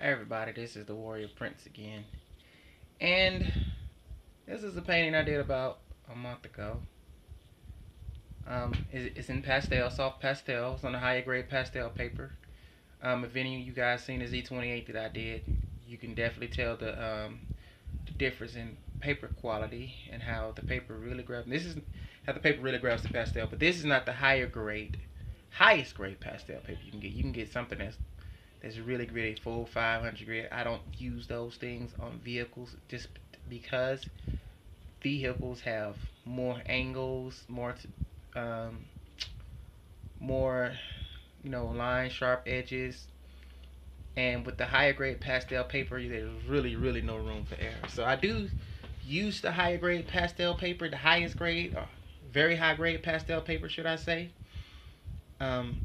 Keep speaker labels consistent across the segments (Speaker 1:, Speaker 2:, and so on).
Speaker 1: Everybody, this is the Warrior Prince again. And this is a painting I did about a month ago. Um, it's in pastel, soft pastel. It's on a higher grade pastel paper. Um, if any of you guys seen the Z28 that I did, you can definitely tell the, um, the difference in paper quality and how the paper really grabs. This is how the paper really grabs the pastel, but this is not the higher grade, highest grade pastel paper you can get. You can get something that's that's really gritty, full 500 grit. I don't use those things on vehicles just because vehicles have more angles, more um, more you know line sharp edges and with the higher grade pastel paper there's really really no room for error so I do use the higher grade pastel paper the highest grade or very high grade pastel paper should I say um,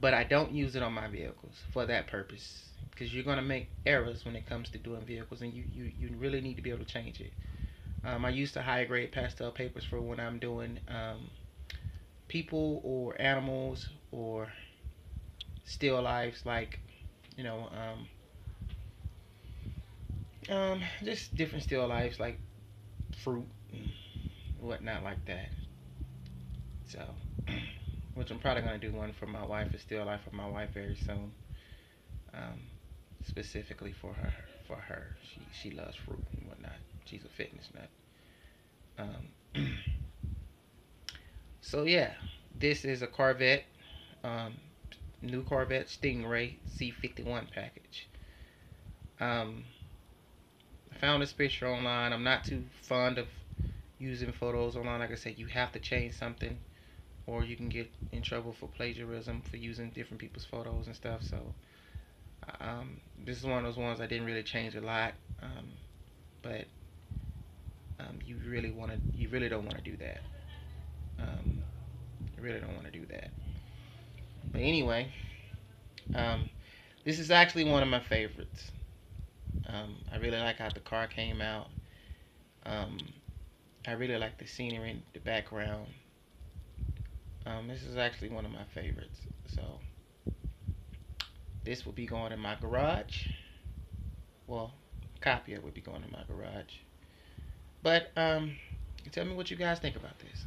Speaker 1: but I don't use it on my vehicles for that purpose because you're going to make errors when it comes to doing vehicles and you, you, you really need to be able to change it. Um, I use the higher grade pastel papers for when I'm doing um, people or animals or still lives like, you know, um, um, just different still lives like fruit and whatnot like that. So. Which I'm probably gonna do one for my wife, a still life for my wife very soon. Um, specifically for her, for her. She she loves fruit and whatnot. She's a fitness nut. Um, so yeah, this is a Corvette, um, new Corvette Stingray Z51 package. Um, I found this picture online. I'm not too fond of using photos online. Like I said, you have to change something or you can get in trouble for plagiarism for using different people's photos and stuff. So um, this is one of those ones I didn't really change a lot, um, but um, you really want to, you really don't want to do that. Um, you really don't want to do that. But anyway, um, this is actually one of my favorites. Um, I really like how the car came out. I really like the scenery in the background. Um, this is actually one of my favorites. So this will be going in my garage. Well, copy it would be going in my garage. But um, tell me what you guys think about this.